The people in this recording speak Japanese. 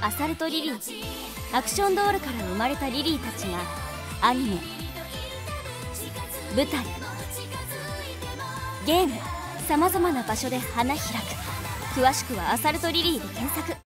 アサルトリリー。アクションドールから生まれたリリーたちがアニメ舞台ゲームさまざまな場所で花開く。詳しくはアサルトリリーで検索。